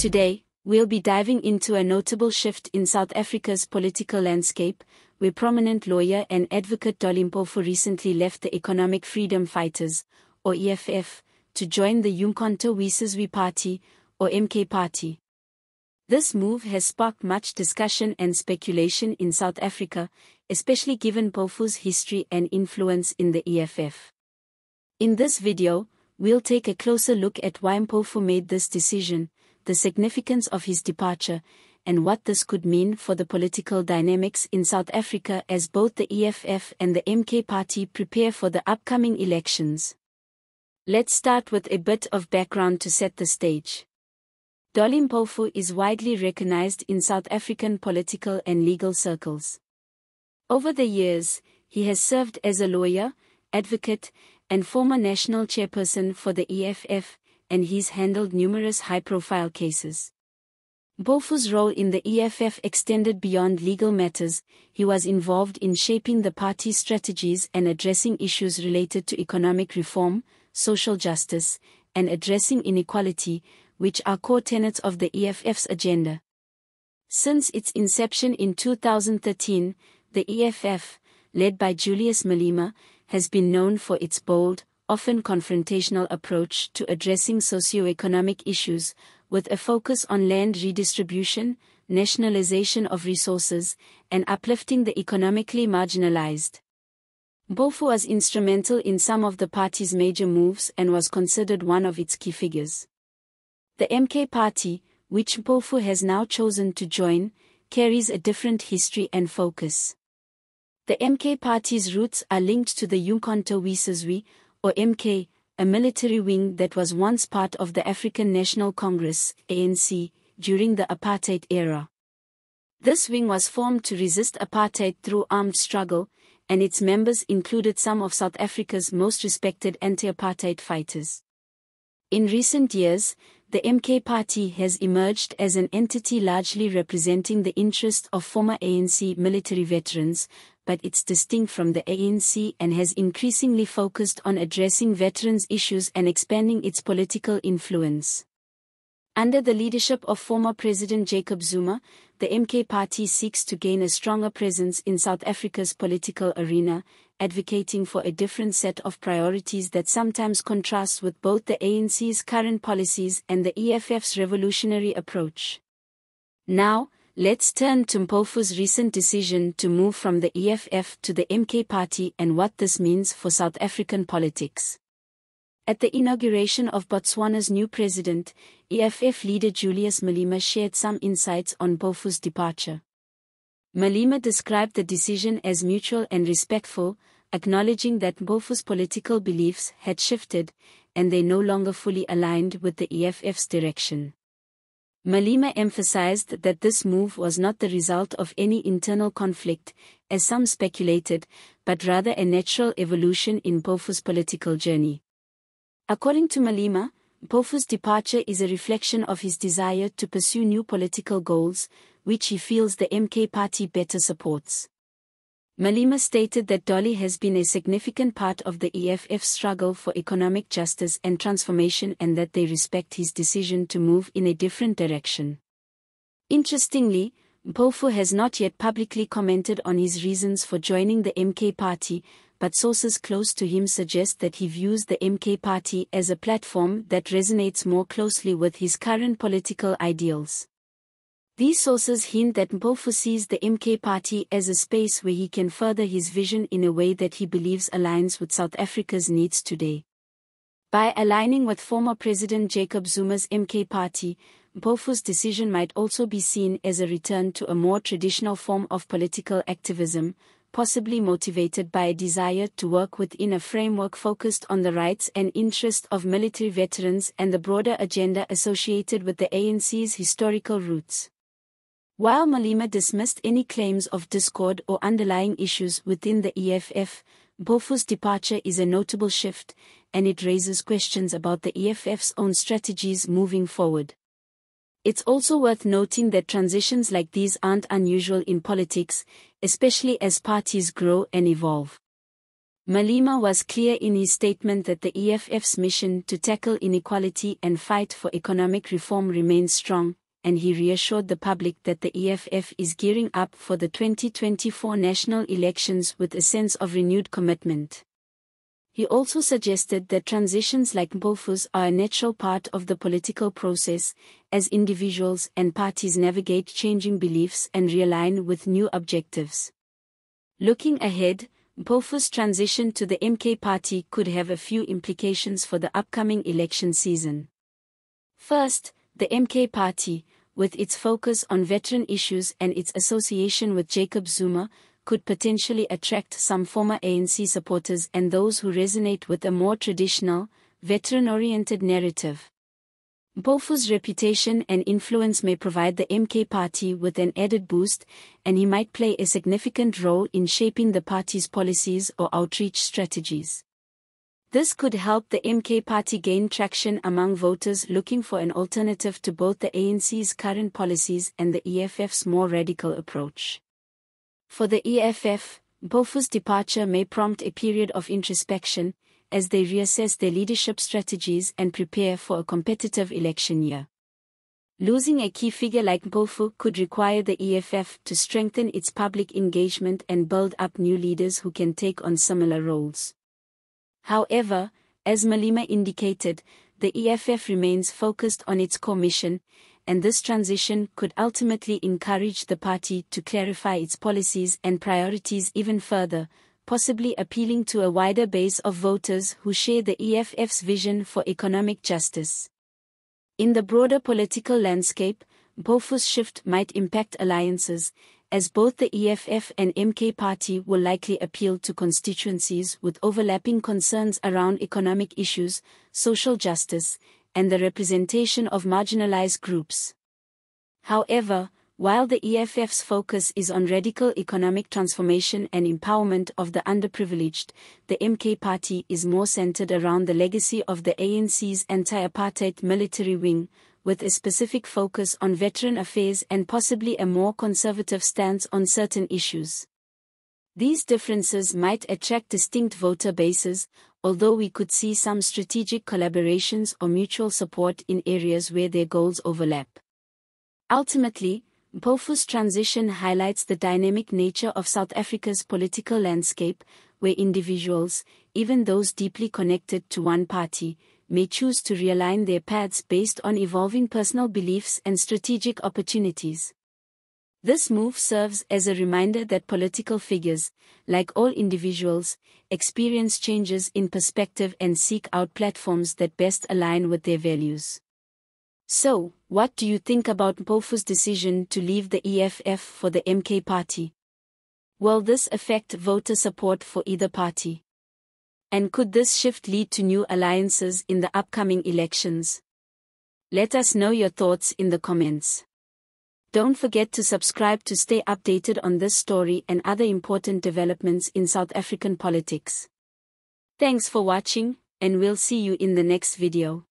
Today, we'll be diving into a notable shift in South Africa's political landscape, where prominent lawyer and advocate Dali Mpofu recently left the Economic Freedom Fighters, or EFF, to join the Umkhonto we Sizwe Party, or MK Party. This move has sparked much discussion and speculation in South Africa, especially given Mpofu's history and influence in the EFF. In this video, we'll take a closer look at why Mpofu made this decision, the significance of his departure, and what this could mean for the political dynamics in South Africa as both the EFF and the MK party prepare for the upcoming elections. Let's start with a bit of background to set the stage. Dali Mpofu is widely recognized in South African political and legal circles. Over the years, he has served as a lawyer, advocate, and former national chairperson for the EFF, and he's handled numerous high-profile cases. Mpofu's role in the EFF extended beyond legal matters, he was involved in shaping the party's strategies and addressing issues related to economic reform, social justice, and addressing inequality, which are core tenets of the EFF's agenda. Since its inception in 2013, the EFF, led by Julius Malema, has been known for its bold, often confrontational approach to addressing socio-economic issues, with a focus on land redistribution, nationalization of resources, and uplifting the economically marginalized. Mpofu was instrumental in some of the party's major moves and was considered one of its key figures. The MK party, which Mpofu has now chosen to join, carries a different history and focus. The MK party's roots are linked to the Umkhonto we Sizwe, or MK, a military wing that was once part of the African National Congress, ANC, during the apartheid era. This wing was formed to resist apartheid through armed struggle, and its members included some of South Africa's most respected anti-apartheid fighters. In recent years, the MK party has emerged as an entity largely representing the interests of former ANC military veterans, but it's distinct from the ANC and has increasingly focused on addressing veterans' issues and expanding its political influence. Under the leadership of former President Jacob Zuma, the MK party seeks to gain a stronger presence in South Africa's political arena, advocating for a different set of priorities that sometimes contrasts with both the ANC's current policies and the EFF's revolutionary approach. Now, Let's turn to Mpofu's recent decision to move from the EFF to the MK party and what this means for South African politics. At the inauguration of Botswana's new president, EFF leader Julius Malema shared some insights on Mpofu's departure. Malema described the decision as mutual and respectful, acknowledging that Mpofu's political beliefs had shifted, and they no longer fully aligned with the EFF's direction. Malema emphasized that this move was not the result of any internal conflict, as some speculated, but rather a natural evolution in Mpofu's political journey. According to Malema, Mpofu's departure is a reflection of his desire to pursue new political goals, which he feels the MK party better supports. Malema stated that Dali has been a significant part of the EFF struggle for economic justice and transformation and that they respect his decision to move in a different direction. Interestingly, Mpofu has not yet publicly commented on his reasons for joining the MK party, but sources close to him suggest that he views the MK party as a platform that resonates more closely with his current political ideals. These sources hint that Mpofu sees the MK party as a space where he can further his vision in a way that he believes aligns with South Africa's needs today. By aligning with former President Jacob Zuma's MK party, Mpofu's decision might also be seen as a return to a more traditional form of political activism, possibly motivated by a desire to work within a framework focused on the rights and interests of military veterans and the broader agenda associated with the ANC's historical roots. While Malema dismissed any claims of discord or underlying issues within the EFF, Mpofu's departure is a notable shift, and it raises questions about the EFF's own strategies moving forward. It's also worth noting that transitions like these aren't unusual in politics, especially as parties grow and evolve. Malema was clear in his statement that the EFF's mission to tackle inequality and fight for economic reform remains strong, and he reassured the public that the EFF is gearing up for the 2024 national elections with a sense of renewed commitment. He also suggested that transitions like Mpofu's are a natural part of the political process, as individuals and parties navigate changing beliefs and realign with new objectives. Looking ahead, Mpofu's transition to the MK party could have a few implications for the upcoming election season. First, the MK party, with its focus on veteran issues and its association with Jacob Zuma, could potentially attract some former ANC supporters and those who resonate with a more traditional, veteran-oriented narrative. Mpofu's reputation and influence may provide the MK party with an added boost, and he might play a significant role in shaping the party's policies or outreach strategies. This could help the MK party gain traction among voters looking for an alternative to both the ANC's current policies and the EFF's more radical approach. For the EFF, Mpofu's departure may prompt a period of introspection, as they reassess their leadership strategies and prepare for a competitive election year. Losing a key figure like Mpofu could require the EFF to strengthen its public engagement and build up new leaders who can take on similar roles. However, as Malema indicated, the EFF remains focused on its core mission, and this transition could ultimately encourage the party to clarify its policies and priorities even further, possibly appealing to a wider base of voters who share the EFF's vision for economic justice. In the broader political landscape, Mpofu's shift might impact alliances, as both the EFF and MK party will likely appeal to constituencies with overlapping concerns around economic issues, social justice, and the representation of marginalized groups. However, while the EFF's focus is on radical economic transformation and empowerment of the underprivileged, the MK party is more centered around the legacy of the ANC's anti-apartheid military wing, with a specific focus on veteran affairs and possibly a more conservative stance on certain issues. These differences might attract distinct voter bases, although we could see some strategic collaborations or mutual support in areas where their goals overlap. Ultimately, Mpofu's transition highlights the dynamic nature of South Africa's political landscape, where individuals, even those deeply connected to one party, may choose to realign their paths based on evolving personal beliefs and strategic opportunities. This move serves as a reminder that political figures, like all individuals, experience changes in perspective and seek out platforms that best align with their values. So, what do you think about Mpofu's decision to leave the EFF for the MK party? Will this affect voter support for either party? And could this shift lead to new alliances in the upcoming elections? Let us know your thoughts in the comments. Don't forget to subscribe to stay updated on this story and other important developments in South African politics. Thanks for watching, and we'll see you in the next video.